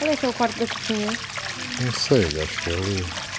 Qual é que é o quarto da cozinha? Não sei, acho que é ali.